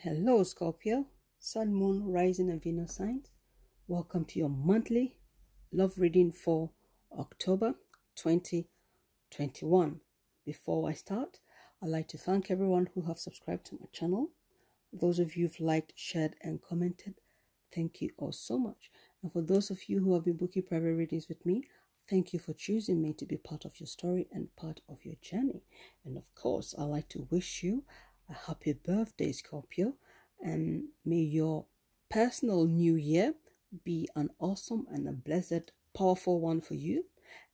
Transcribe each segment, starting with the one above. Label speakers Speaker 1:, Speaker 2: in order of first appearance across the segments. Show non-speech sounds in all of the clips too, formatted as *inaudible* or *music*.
Speaker 1: Hello, Scorpio, Sun, Moon, Rising, and Venus signs. Welcome to your monthly love reading for October 2021. Before I start, I'd like to thank everyone who have subscribed to my channel. Those of you who've liked, shared, and commented, thank you all so much. And for those of you who have been booking private readings with me, thank you for choosing me to be part of your story and part of your journey. And of course, I'd like to wish you a happy birthday, Scorpio, and may your personal new year be an awesome and a blessed, powerful one for you.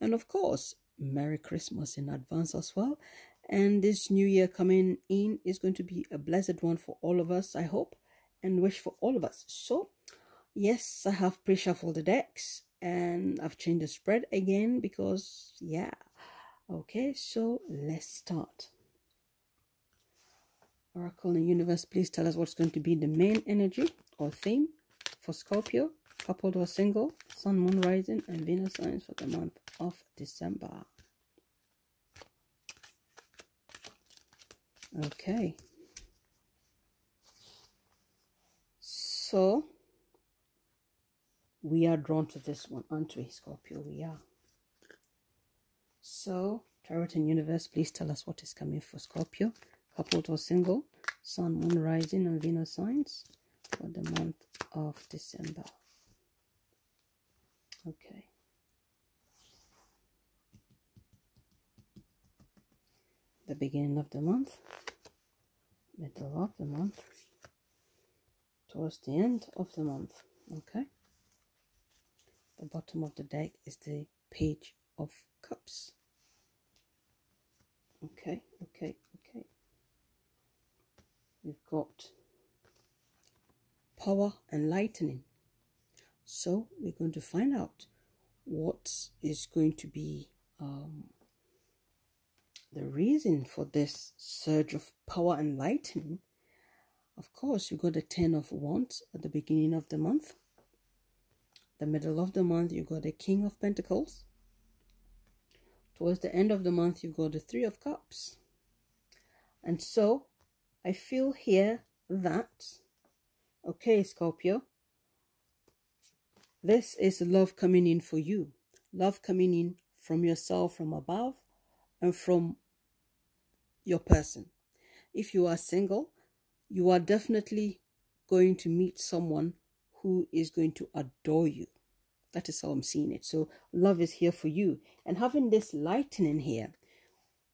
Speaker 1: And of course, Merry Christmas in advance as well. And this new year coming in is going to be a blessed one for all of us, I hope, and wish for all of us. So, yes, I have pre shuffled the decks and I've changed the spread again because, yeah. Okay, so let's start. Oracle and Universe, please tell us what's going to be the main energy or theme for Scorpio, coupled or single, Sun, Moon, Rising, and Venus signs for the month of December. Okay. So, we are drawn to this one, aren't we, Scorpio? We are. So, Tarot and Universe, please tell us what is coming for Scorpio coupled or single, Sun, Moon, Rising, and Venus signs for the month of December. Okay. The beginning of the month, middle of the month, towards the end of the month. Okay. The bottom of the deck is the Page of Cups. Okay, okay we've got power and lightning. So we're going to find out what is going to be um, the reason for this surge of power and lightning. Of course, you got the Ten of Wands at the beginning of the month. The middle of the month, you got the King of Pentacles. Towards the end of the month, you got the Three of Cups. And so I feel here that, okay, Scorpio, this is love coming in for you. Love coming in from yourself, from above, and from your person. If you are single, you are definitely going to meet someone who is going to adore you. That is how I'm seeing it. So love is here for you. And having this lightning here,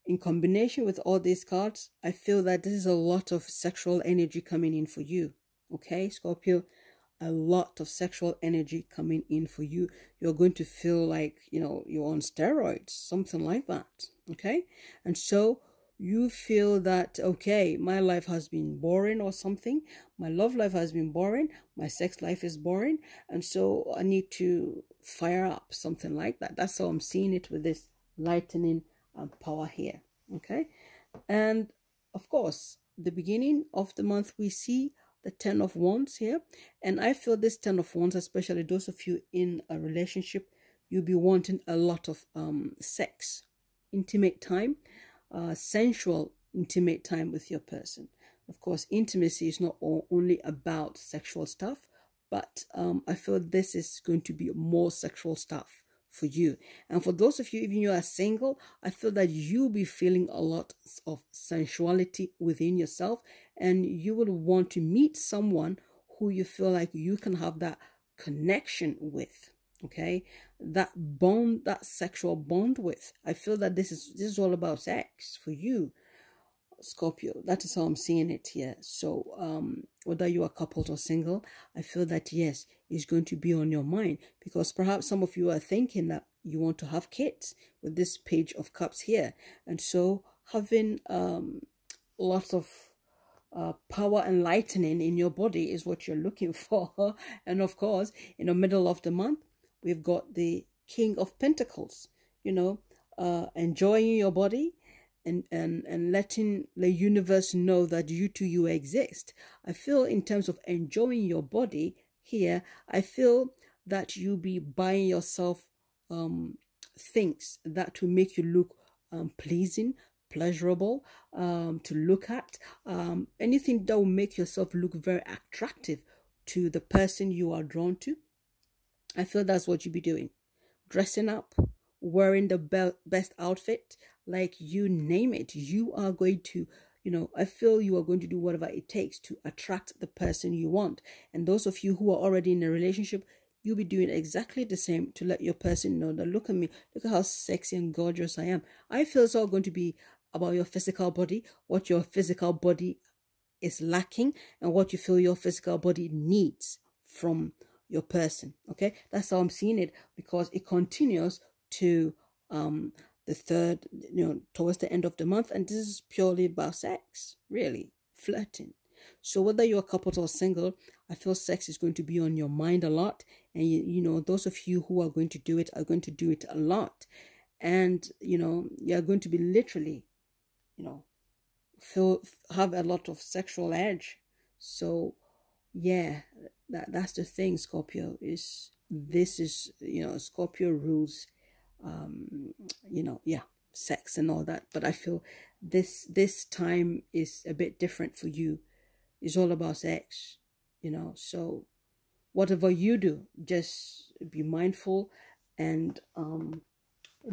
Speaker 1: in combination with all these cards, I feel that this is a lot of sexual energy coming in for you. Okay, Scorpio, a lot of sexual energy coming in for you. You're going to feel like, you know, you're on steroids, something like that. Okay, and so you feel that, okay, my life has been boring or something. My love life has been boring. My sex life is boring. And so I need to fire up, something like that. That's how I'm seeing it with this lightning and power here okay? And of course the beginning of the month we see the ten of wands here. And i feel this ten of wands especially those of you in a relationship you'll be wanting a lot of um sex intimate time uh sensual intimate time with your person. Of course intimacy is not all, only about sexual stuff but um i feel this is going to be more sexual stuff for you. And for those of you, even you are single, I feel that you'll be feeling a lot of sensuality within yourself and you will want to meet someone who you feel like you can have that connection with okay? That bond that sexual bond with. I feel that this is this is all about sex for you Scorpio. That is how I'm seeing it here. So, um, whether you are coupled or single, I feel that yes, it's going to be on your mind because perhaps some of you are thinking that you want to have kids with this page of cups here, and so having um lots of uh, power and lightning in your body is what you're looking *laughs* for. and of course, in the middle of the month, we've got the King of Pentacles. You know, uh, enjoying your body and, and, and letting the universe know that you too you exist. I feel in terms of enjoying your body here, I feel that you be buying yourself um things that will make you look um pleasing, pleasurable um, to look at, um, anything that will make yourself look very attractive to the person you are drawn to. I feel that's what you be doing. Dressing up, wearing the be- best outfit, like you name it, you are going to you know, I feel you are going to do whatever it takes to attract the person you want. And those of you who are already in a relationship, you'll be doing exactly the same to let your person know that look at me, look at how sexy and gorgeous I am. I feel it's all going to be about your physical body, what your physical body is lacking, and what you feel your physical body needs from your person. Okay, that's how I'm seeing it because it continues to um the third, you know, towards the end of the month, and this is purely about sex, really flirting. So whether you're coupled or single, I feel sex is going to be on your mind a lot, and you, you know those of you who are going to do it are going to do it a lot, and you know you're going to be literally, you know, feel have a lot of sexual edge. So yeah, that that's the thing. Scorpio is this is you know Scorpio rules um, you know, yeah, sex and all that. But I feel this this time is a bit different for you. It's all about sex, you know. So whatever you do, just be mindful and um,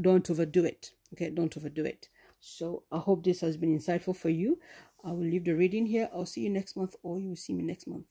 Speaker 1: don't overdo it. Okay, don't overdo it. So I hope this has been insightful for you. I will leave the reading here. I'll see you next month, or you will see me next month.